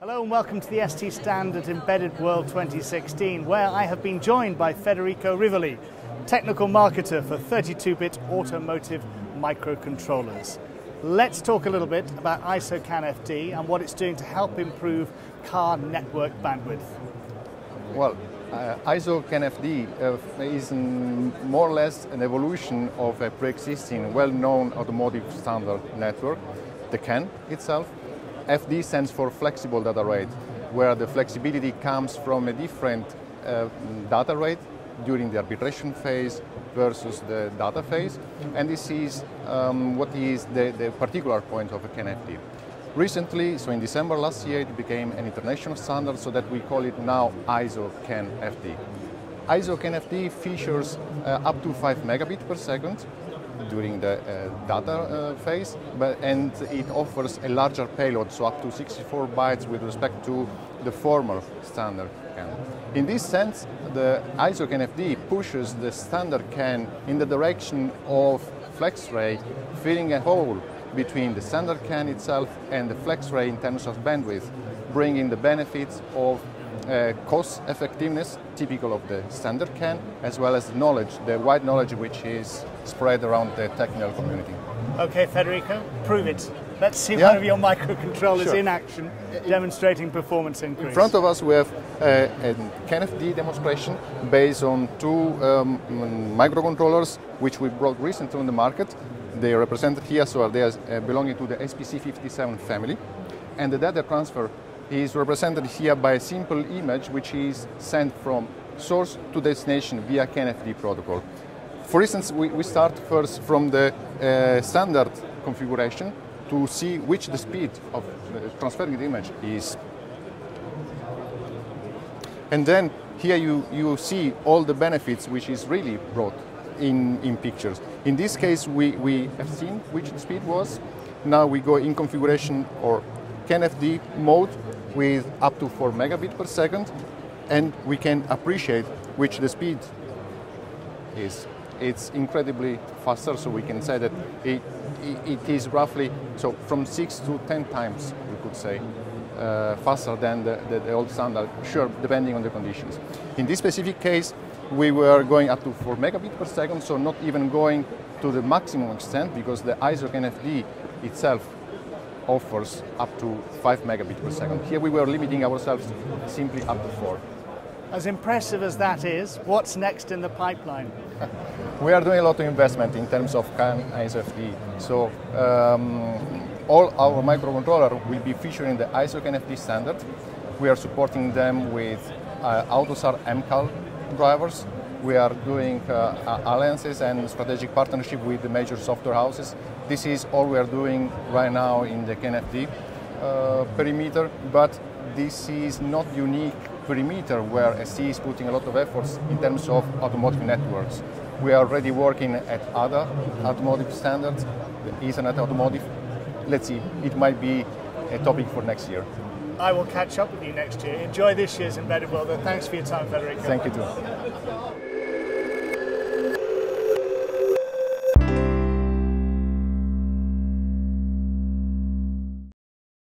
Hello and welcome to the ST stand at Embedded World 2016, where I have been joined by Federico Rivoli, technical marketer for 32-bit automotive microcontrollers. Let's talk a little bit about ISO CAN-FD and what it's doing to help improve car network bandwidth. Well, uh, ISO CAN-FD uh, is more or less an evolution of a pre-existing, well-known automotive standard network, the CAN itself. FD stands for flexible data rate, where the flexibility comes from a different uh, data rate during the arbitration phase versus the data phase. And this is um, what is the, the, particular point of a CAN-FD. Recently, so in December last year, it became an international standard so that we call it now ISO CAN-FD. ISO CAN-FD features uh, up to 5 megabit per second during the uh, data uh, phase, but, and it offers a larger payload, so up to 64 bytes with respect to the former standard CAN. In this sense, the ISO CAN-FD pushes the standard CAN in the direction of FlexRay, filling a hole between the standard CAN itself and the FlexRay in terms of bandwidth, bringing the benefits of uh, cost effectiveness, typical of the standard CAN, as well as knowledge, the wide knowledge which is spread around the technical community. Okay, Federico, prove it. Let's see yeah. one of your microcontrollers sure. in action, demonstrating performance increase. In front of us we have a, a CAN-FD demonstration based on two um, microcontrollers which we brought recently on the market. They are represented here, so they are uh, belonging to the SPC57 family. And the data transfer is represented here by a simple image which is sent from source to destination via CAN-FD protocol. For instance, we, we start first from the uh, standard configuration to see which the speed of transferring the image is. And then here you, you see all the benefits which is really brought in, in pictures. In this case, we, we have seen which the speed was. Now we go in configuration or CAN-FD mode with up to 4 megabit per second, and we can appreciate which the speed is. It's incredibly faster, so we can say that it, it is roughly, so from 6 to 10 times, we could say, uh, faster than the, the, the, old standard, sure, depending on the conditions. In this specific case, we were going up to 4 megabit per second, so not even going to the maximum extent because the ISOC CAN-FD itself offers up to 5 megabits per second. Here we were limiting ourselves simply up to 4. As impressive as that is, what's next in the pipeline? we are doing a lot of investment in terms of CAN ISFD. So um, all our microcontroller will be featuring the ISO CAN-FD standard. We are supporting them with uh, AUTOSAR MCAL drivers we are doing uh, alliances and strategic partnership with the major software houses. This is all we are doing right now in the CAN-FD uh, perimeter, but this is not unique perimeter where ST is putting a lot of efforts in terms of automotive networks. We are already working at other automotive standards, the Ethernet automotive. Let's see, it might be a topic for next year. I will catch up with you next year. Enjoy this year's Embedded World. Thanks for your time, Federico. Thank you too.